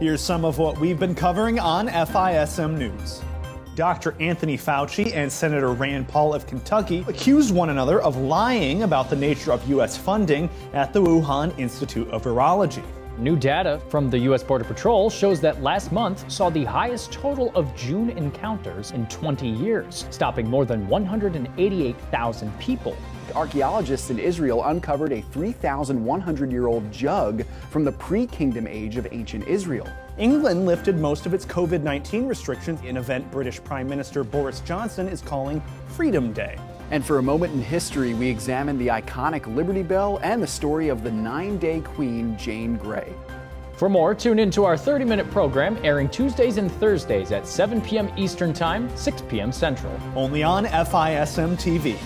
Here's some of what we've been covering on FISM News. Dr. Anthony Fauci and Senator Rand Paul of Kentucky accused one another of lying about the nature of U.S. funding at the Wuhan Institute of Virology. New data from the U.S. Border Patrol shows that last month saw the highest total of June encounters in 20 years, stopping more than 188,000 people. Archaeologists in Israel uncovered a 3,100 year old jug from the pre kingdom age of ancient Israel. England lifted most of its COVID 19 restrictions, an event British Prime Minister Boris Johnson is calling Freedom Day. And for a moment in history, we examine the iconic Liberty Bell and the story of the nine day queen, Jane Grey. For more, tune in to our 30 minute program airing Tuesdays and Thursdays at 7 p.m. Eastern Time, 6 p.m. Central. Only on FISM TV.